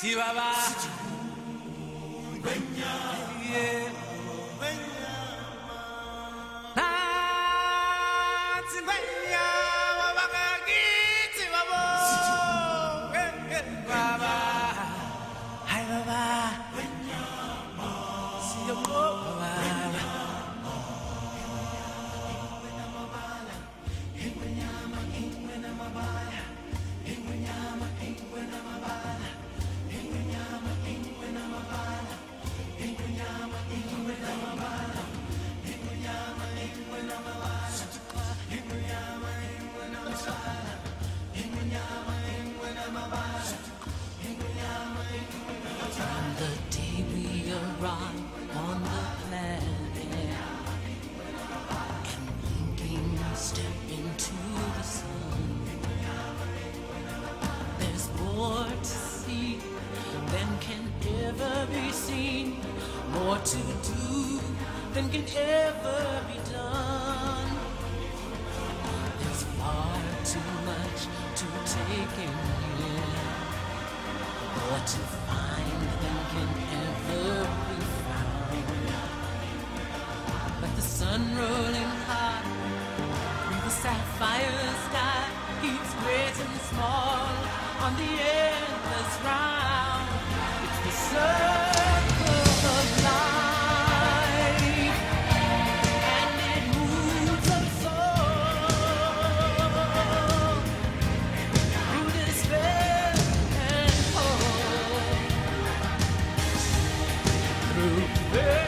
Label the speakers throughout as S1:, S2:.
S1: Chihuahua. taken here. Can ever be found. The rolling through the sapphire sky, great and small on the endless round. It's the sun. you.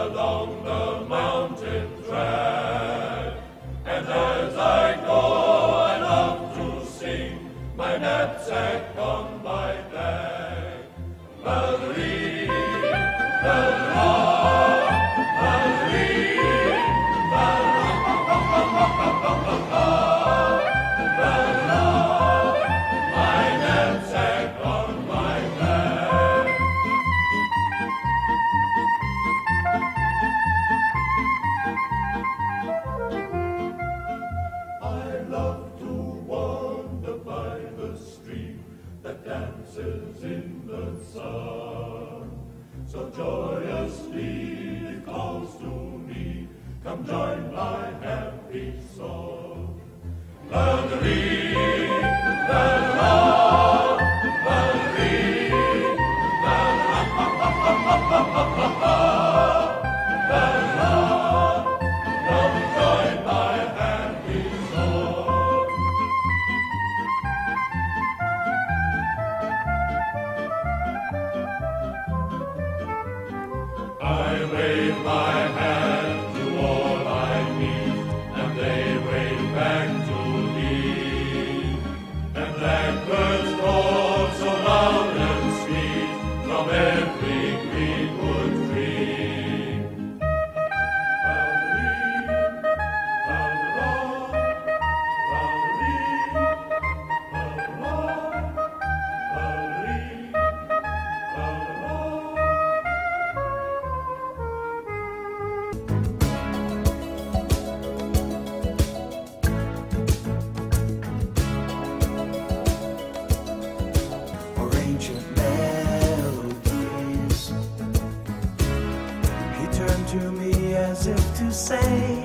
S2: along the mountain track. voices in the sun. So joyously it calls to me, come join my happy song. Land
S3: say.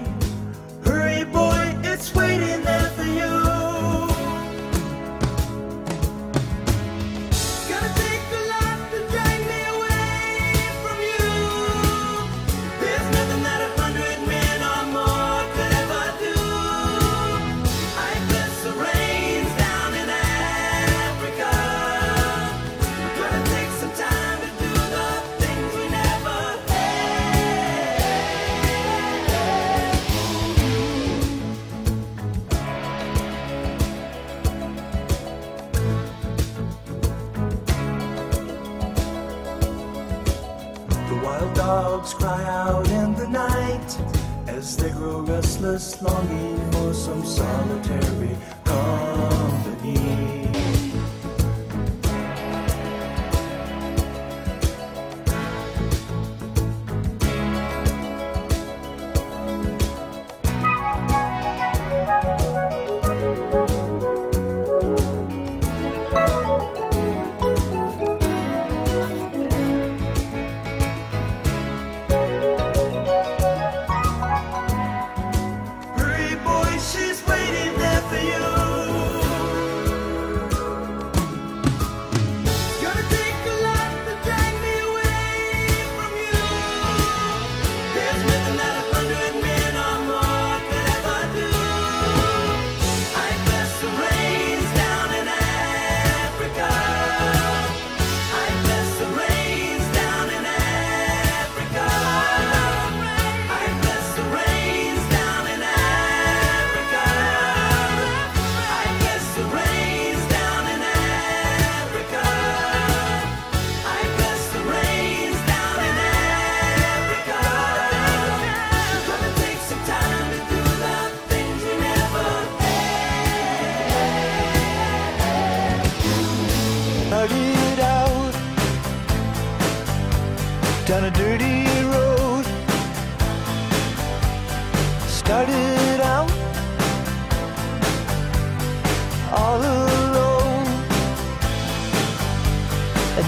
S3: dogs cry out in the night as they grow restless, longing for some solitary calm.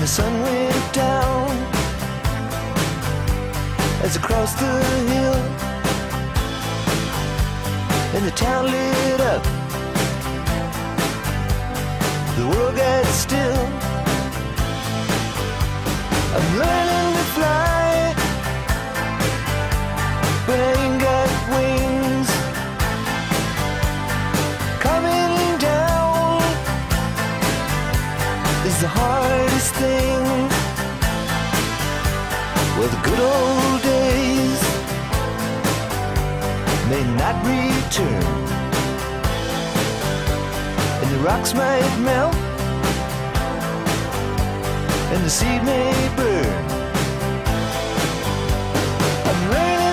S3: the sun went down as I crossed the hill and the town lit up. The world got still. I'm learning. thing Well, the good old days may not return. And the rocks might melt. And the seed may burn. I'm learning